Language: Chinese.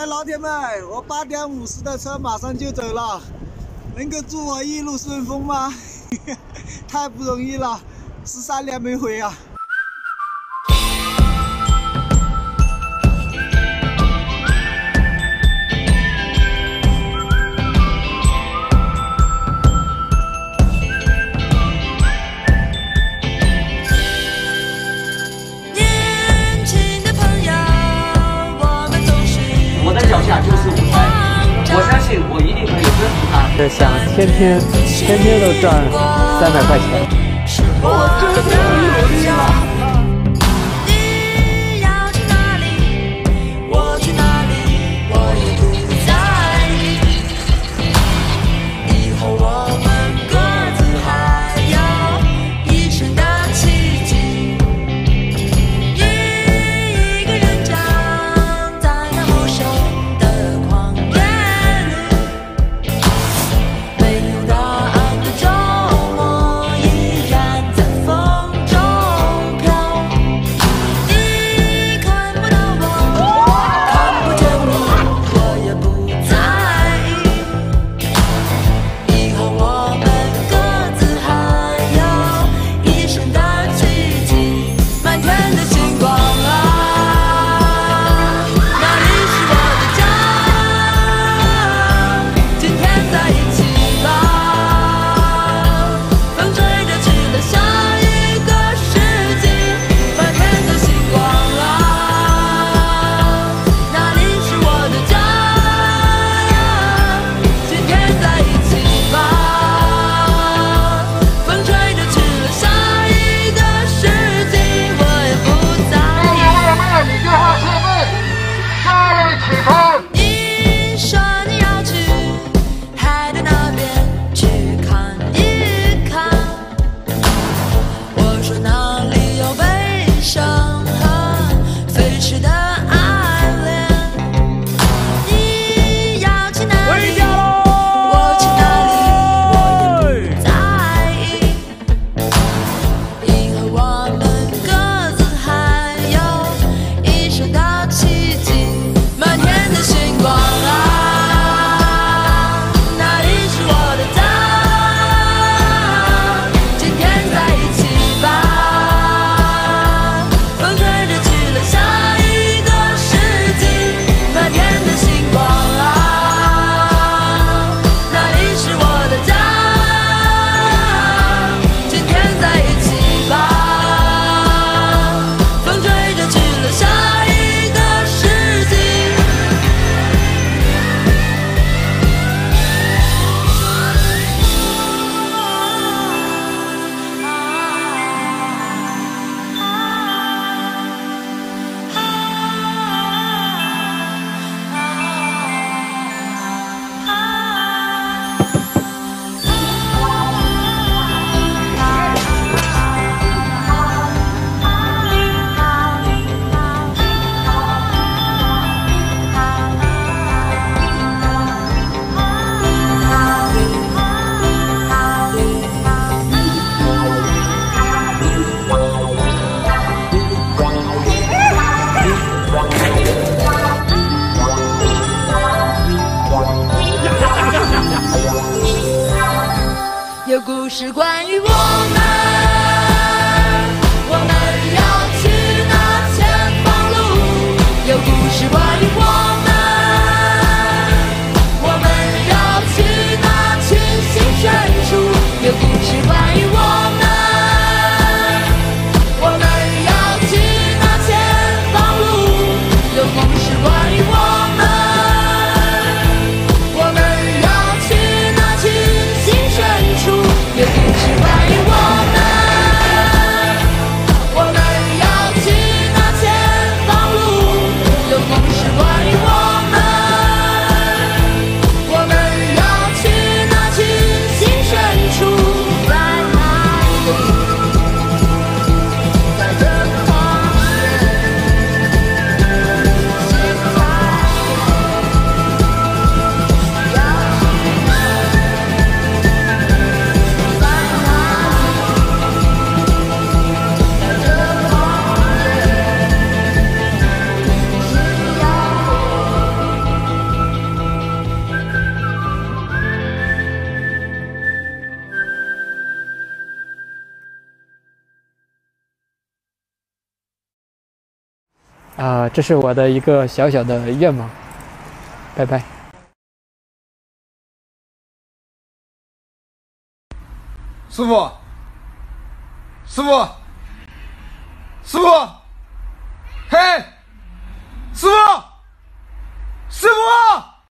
来，老铁们，我八点五十的车马上就走了，能够祝我一路顺风吗？太不容易了，十三年没回啊！想天天天天都赚三百块钱。我真的 change. 有故事关于我们，我们要去那前方路。有故事关于我啊，这是我的一个小小的愿望。拜拜。师傅，师傅，师傅，嘿，师傅，师傅。